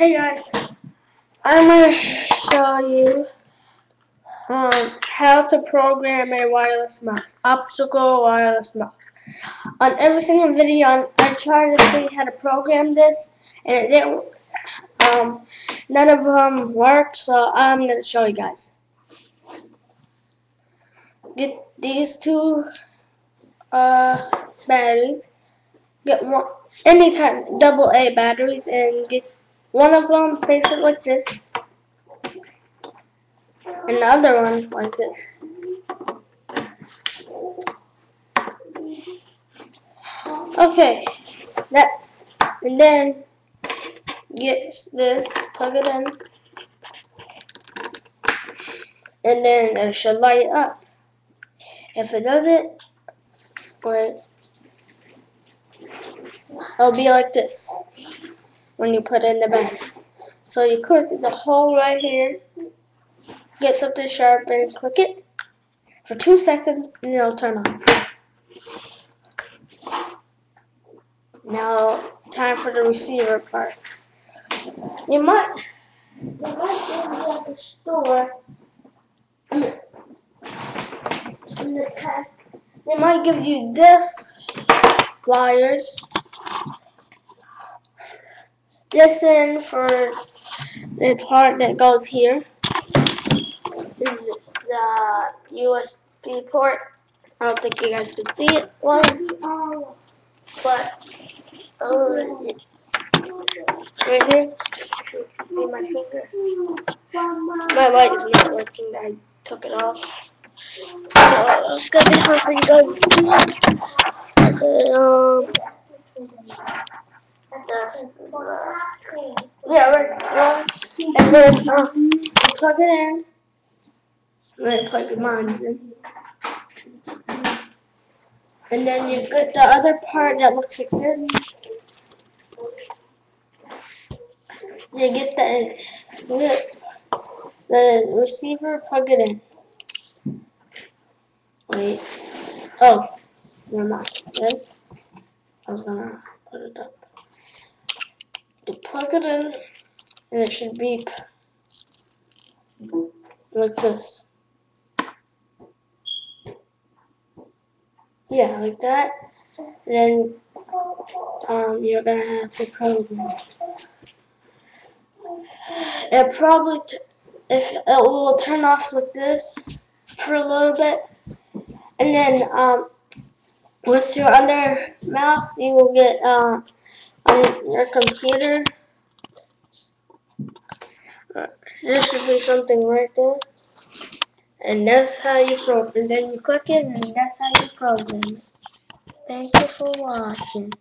Hey guys, I'm going to show you um, how to program a wireless mouse, optical wireless mouse. On every single video, I tried to see how to program this, and it didn't. Um, none of them worked, so I'm going to show you guys. Get these two uh, batteries. Get one, any kind double A batteries, and get one of them face it like this, and the other one like this. Okay, that, and then get this, plug it in, and then it should light up. If it doesn't, wait, it'll be like this when you put it in the bag. So you click the hole right here, get something sharp and click it for two seconds and it'll turn on. Now time for the receiver part. You might you might get at the store in the pack. They might give you this wires in for the part that goes here. The USB port. I don't think you guys can see it well, but uh, right here, you can see my finger. My light is not working. I took it off. So it's gonna be hard for you guys to see. Okay, um, yeah, right. And then you plug it in. And then plug mine in. And then you get the other part that looks like this. You get the this the receiver, plug it in. Wait. Oh, never mind. Good. I was gonna put it up. You plug it in, and it should beep like this. Yeah, like that. Then um, you're gonna have to program. It probably, if it will turn off like this for a little bit, and then um, with your other mouse, you will get uh, your computer. Uh, this should be something right there. And that's how you program. And then you click it, and that's how you program. Thank you for watching.